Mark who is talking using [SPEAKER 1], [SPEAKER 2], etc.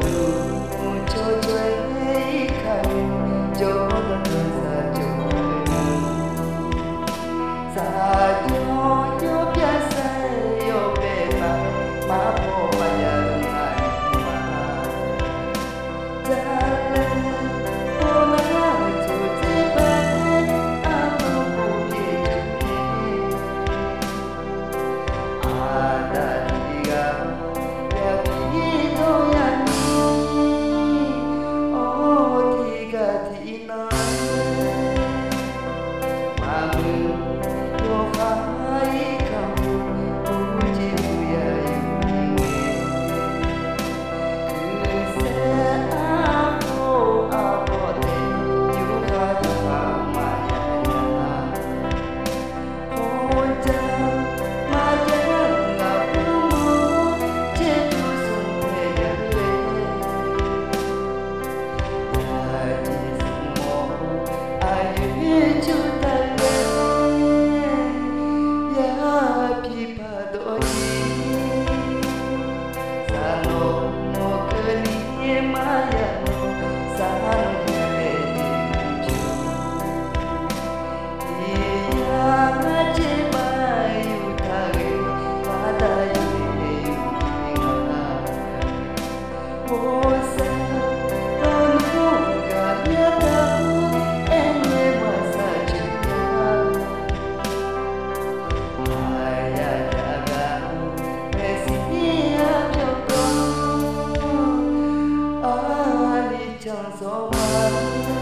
[SPEAKER 1] do. someone